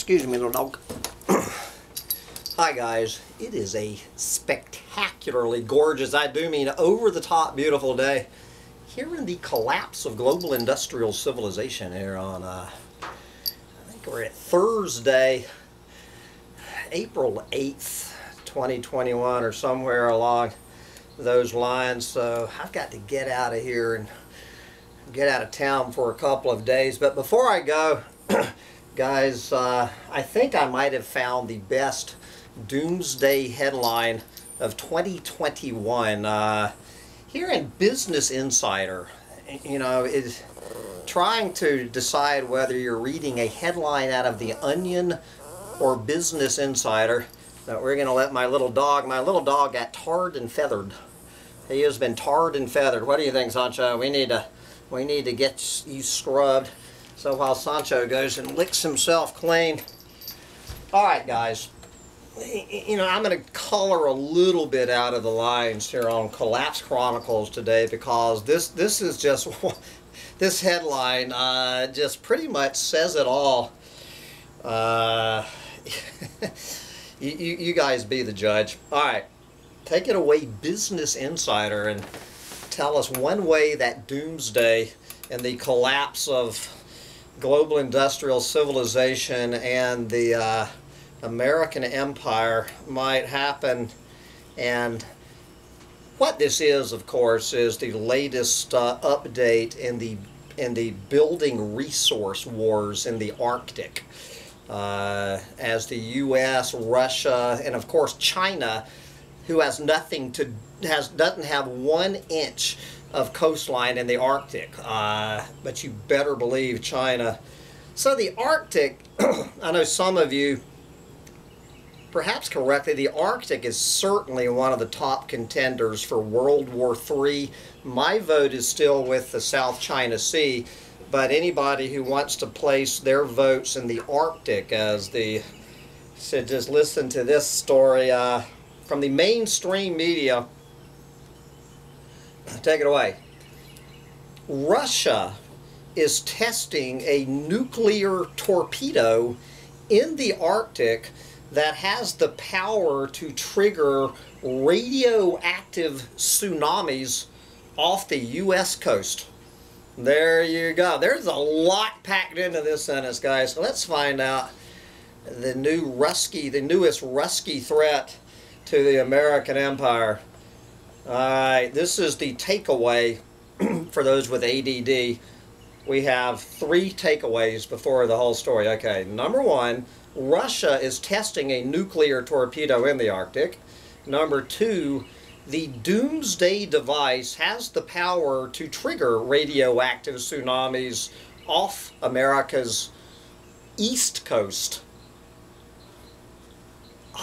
Excuse me, little dog. Hi, guys. It is a spectacularly gorgeous, I do mean over the top beautiful day here in the collapse of global industrial civilization here on, uh, I think we're at Thursday, April 8th, 2021, or somewhere along those lines. So I've got to get out of here and get out of town for a couple of days. But before I go, guys, uh, I think I might have found the best doomsday headline of 2021. Uh, here in Business Insider, you know, is trying to decide whether you're reading a headline out of The Onion or Business Insider. That we're going to let my little dog, my little dog got tarred and feathered. He has been tarred and feathered. What do you think, Sancho? We need to, we need to get you scrubbed. So while Sancho goes and licks himself clean. All right, guys. You know, I'm going to color a little bit out of the lines here on Collapse Chronicles today because this this is just this headline uh, just pretty much says it all. Uh, you, you guys be the judge. All right, take it away, Business Insider, and tell us one way that doomsday and the collapse of global industrial civilization and the uh, American empire might happen. And what this is, of course, is the latest uh, update in the in the building resource wars in the Arctic. Uh, as the U.S., Russia, and of course China, who has nothing to has doesn't have one inch of coastline in the Arctic. Uh, but you better believe China. So the Arctic, I know some of you, perhaps correctly, the Arctic is certainly one of the top contenders for World War III. My vote is still with the South China Sea, but anybody who wants to place their votes in the Arctic as the, so just listen to this story uh, from the mainstream media. Take it away. Russia is testing a nuclear torpedo in the Arctic that has the power to trigger radioactive tsunamis off the U.S. coast. There you go. There's a lot packed into this sentence, guys. Let's find out the new Rusky, the newest Rusky threat to the American empire. Alright, this is the takeaway for those with ADD. We have three takeaways before the whole story. Okay, number one, Russia is testing a nuclear torpedo in the Arctic. Number two, the Doomsday device has the power to trigger radioactive tsunamis off America's east coast.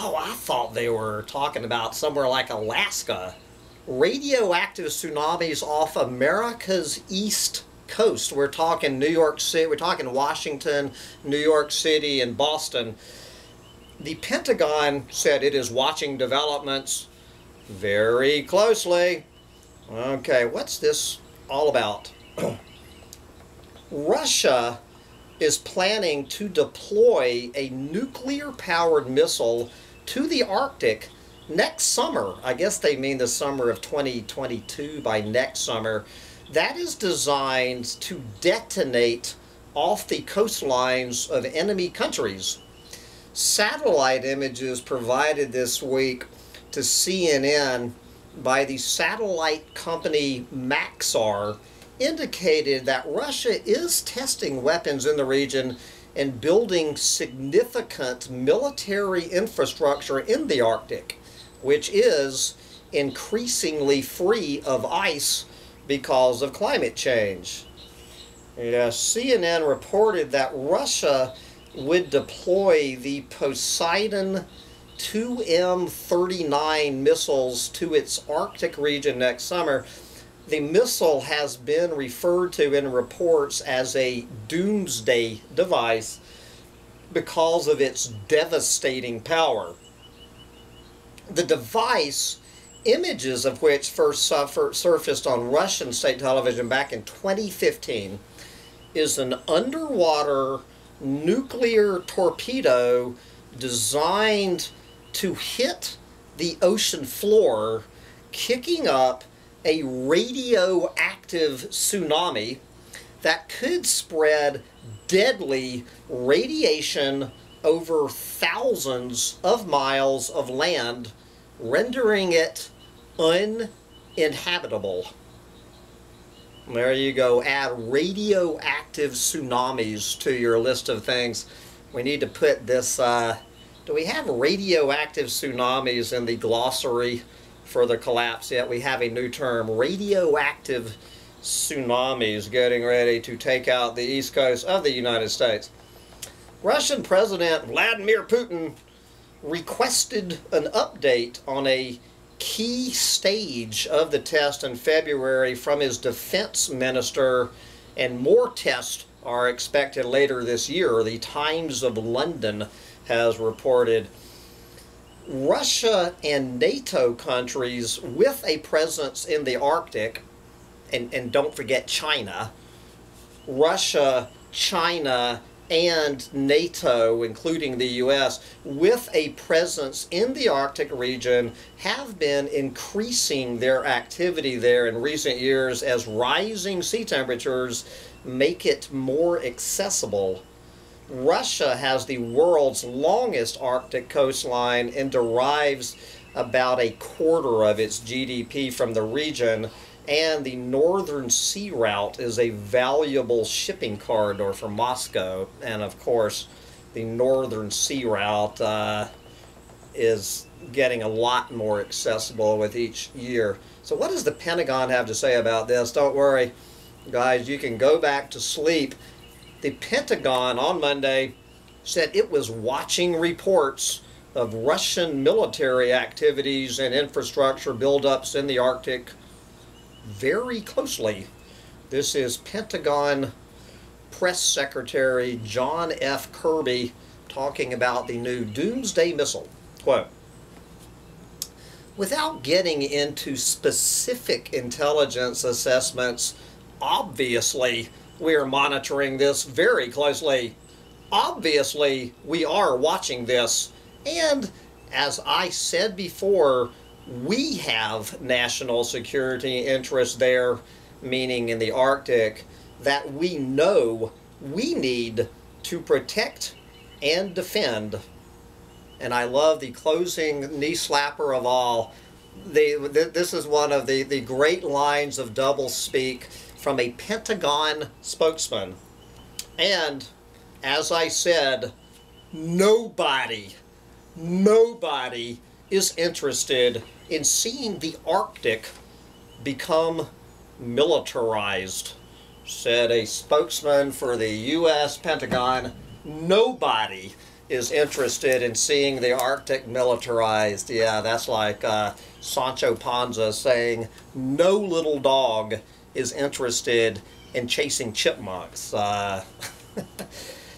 Oh, I thought they were talking about somewhere like Alaska radioactive tsunamis off America's east coast. We're talking New York City, we're talking Washington, New York City, and Boston. The Pentagon said it is watching developments very closely. Okay, what's this all about? Russia is planning to deploy a nuclear-powered missile to the Arctic next summer, I guess they mean the summer of 2022 by next summer, that is designed to detonate off the coastlines of enemy countries. Satellite images provided this week to CNN by the satellite company Maxar indicated that Russia is testing weapons in the region and building significant military infrastructure in the Arctic which is increasingly free of ice because of climate change. Yeah, CNN reported that Russia would deploy the Poseidon 2M39 missiles to its Arctic region next summer. The missile has been referred to in reports as a doomsday device because of its devastating power. The device, images of which first suffer, surfaced on Russian state television back in 2015, is an underwater nuclear torpedo designed to hit the ocean floor, kicking up a radioactive tsunami that could spread deadly radiation over thousands of miles of land, rendering it uninhabitable. There you go. Add radioactive tsunamis to your list of things. We need to put this. Uh, do we have radioactive tsunamis in the glossary for the collapse yet? We have a new term radioactive tsunamis getting ready to take out the east coast of the United States. Russian President Vladimir Putin requested an update on a key stage of the test in February from his defense minister, and more tests are expected later this year. The Times of London has reported. Russia and NATO countries with a presence in the Arctic, and, and don't forget China, Russia, China, and NATO, including the U.S., with a presence in the Arctic region, have been increasing their activity there in recent years as rising sea temperatures make it more accessible. Russia has the world's longest Arctic coastline and derives about a quarter of its GDP from the region and the Northern Sea Route is a valuable shipping corridor for Moscow. And of course, the Northern Sea Route uh, is getting a lot more accessible with each year. So, what does the Pentagon have to say about this? Don't worry, guys, you can go back to sleep. The Pentagon on Monday said it was watching reports of Russian military activities and infrastructure buildups in the Arctic very closely. This is Pentagon Press Secretary John F. Kirby talking about the new Doomsday Missile. Quote, Without getting into specific intelligence assessments, obviously we are monitoring this very closely. Obviously, we are watching this. And as I said before, we have national security interests there, meaning in the Arctic, that we know we need to protect and defend. And I love the closing knee slapper of all. The, this is one of the, the great lines of double speak from a Pentagon spokesman. And as I said, nobody, nobody is interested in seeing the Arctic become militarized, said a spokesman for the U.S. Pentagon. Nobody is interested in seeing the Arctic militarized. Yeah, that's like uh, Sancho Panza saying, no little dog is interested in chasing chipmunks. Uh,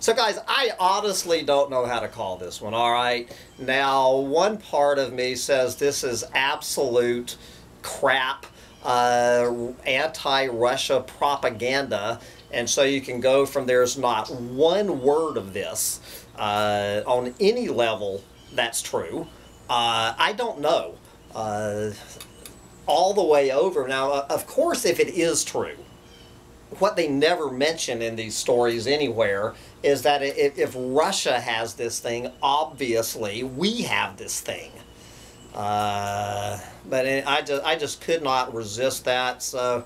So guys, I honestly don't know how to call this one, all right? Now, one part of me says this is absolute crap, uh, anti-Russia propaganda, and so you can go from there's not one word of this uh, on any level that's true. Uh, I don't know. Uh, all the way over. Now, of course, if it is true, what they never mention in these stories anywhere is that if, Russia has this thing, obviously we have this thing. Uh, but I just I just could not resist that. So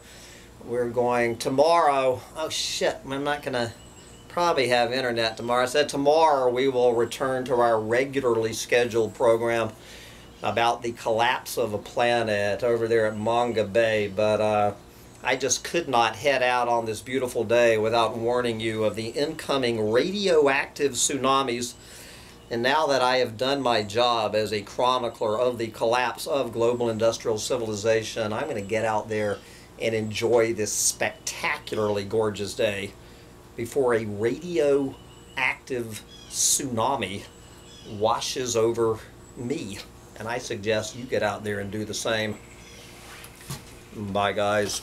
we're going tomorrow. Oh shit! I'm not gonna probably have internet tomorrow. I said tomorrow we will return to our regularly scheduled program about the collapse of a planet over there at Mongabay. But uh, I just could not head out on this beautiful day without warning you of the incoming radioactive tsunamis. And now that I have done my job as a chronicler of the collapse of global industrial civilization, I'm going to get out there and enjoy this spectacularly gorgeous day before a radioactive tsunami washes over me. And I suggest you get out there and do the same. Bye, guys.